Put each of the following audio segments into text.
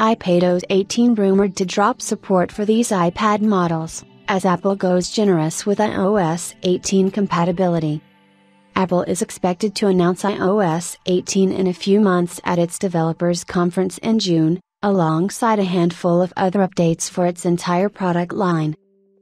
iPadOS 18 rumored to drop support for these iPad models, as Apple goes generous with iOS 18 compatibility. Apple is expected to announce iOS 18 in a few months at its developers conference in June, alongside a handful of other updates for its entire product line.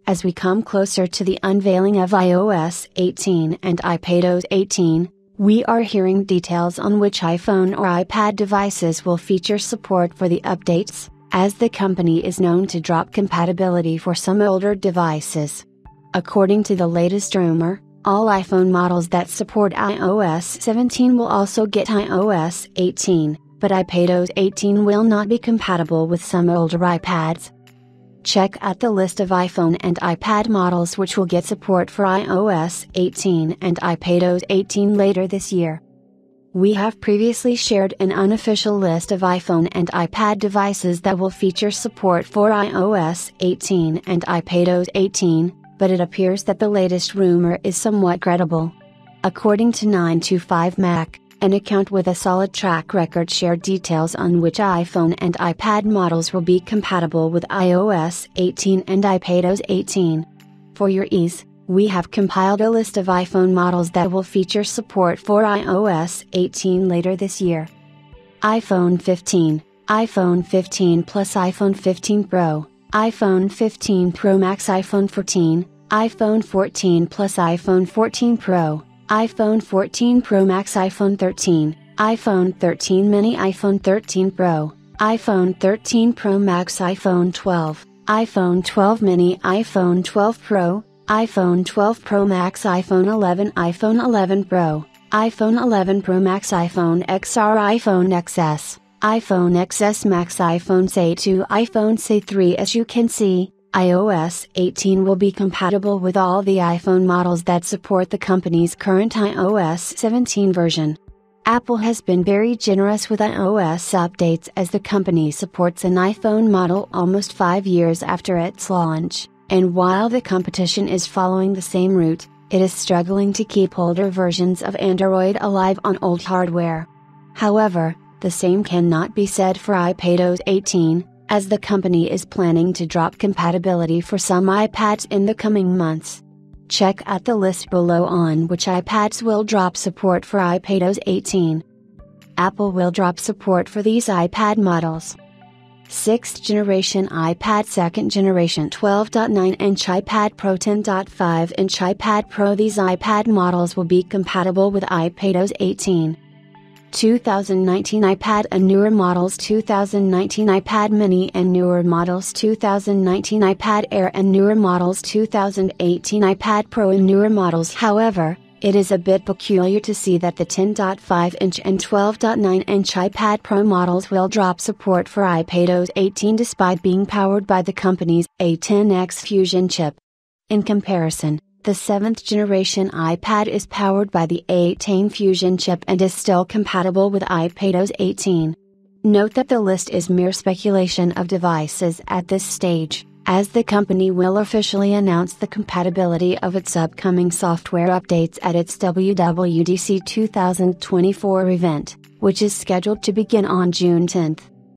As we come closer to the unveiling of iOS 18 and iPadOS 18, we are hearing details on which iPhone or iPad devices will feature support for the updates, as the company is known to drop compatibility for some older devices. According to the latest rumor, all iPhone models that support iOS 17 will also get iOS 18, but iPadOS 18 will not be compatible with some older iPads. Check out the list of iPhone and iPad models which will get support for iOS 18 and iPadOS 18 later this year. We have previously shared an unofficial list of iPhone and iPad devices that will feature support for iOS 18 and iPadOS 18, but it appears that the latest rumor is somewhat credible. According to 9to5Mac, an account with a solid track record shared details on which iPhone and iPad models will be compatible with iOS 18 and iPadOS 18. For your ease, we have compiled a list of iPhone models that will feature support for iOS 18 later this year. iPhone 15, iPhone 15 Plus iPhone 15 Pro, iPhone 15 Pro Max iPhone 14, iPhone 14 Plus iPhone 14 Pro, iPhone 14 Pro Max iPhone 13, iPhone 13 Mini iPhone 13 Pro, iPhone 13 Pro Max iPhone 12, iPhone 12 Mini iPhone 12 Pro, iPhone 12 Pro Max iPhone 11 iPhone 11 Pro, iPhone 11 Pro Max iPhone XR iPhone XS iPhone XS Max iPhone SE2 iPhone SE3 As you can see, iOS 18 will be compatible with all the iPhone models that support the company's current iOS 17 version. Apple has been very generous with iOS updates as the company supports an iPhone model almost five years after its launch, and while the competition is following the same route, it is struggling to keep older versions of Android alive on old hardware. However, the same cannot be said for iPadOS 18, as the company is planning to drop compatibility for some iPads in the coming months. Check out the list below on which iPads will drop support for iPadOS 18. Apple will drop support for these iPad models. 6th generation iPad 2nd generation 12.9 inch iPad Pro 10.5 inch iPad Pro These iPad models will be compatible with iPadOS 18. 2019 iPad and newer models 2019 iPad mini and newer models 2019 iPad Air and newer models 2018 iPad Pro and newer models However, it is a bit peculiar to see that the 10.5 inch and 12.9 inch iPad Pro models will drop support for iPadOS 18 despite being powered by the company's A10X Fusion chip. In comparison, the 7th generation iPad is powered by the A10 Fusion chip and is still compatible with iPadOS 18. Note that the list is mere speculation of devices at this stage, as the company will officially announce the compatibility of its upcoming software updates at its WWDC 2024 event, which is scheduled to begin on June 10.